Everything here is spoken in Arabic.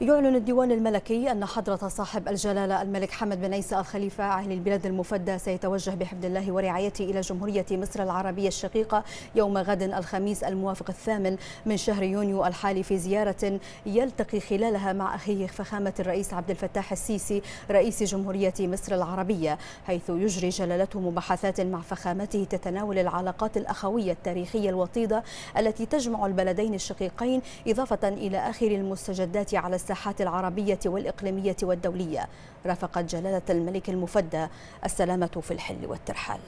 يعلن الديوان الملكي أن حضرة صاحب الجلالة الملك حمد بن عيسى الخليفة عالي البلاد المفدى سيتوجه بحمد الله ورعايته إلى جمهورية مصر العربية الشقيقة يوم غد الخميس الموافق الثامن من شهر يونيو الحالي في زيارة يلتقي خلالها مع أخيه فخامة الرئيس عبد الفتاح السيسي رئيس جمهورية مصر العربية حيث يجري جلالته مباحثات مع فخامته تتناول العلاقات الأخوية التاريخية الوطيدة التي تجمع البلدين الشقيقين إضافة إلى آخر المستجدات على الساحات العربية والإقليمية والدولية. رافقت جلالة الملك المفدى السلامة في الحل والترحال.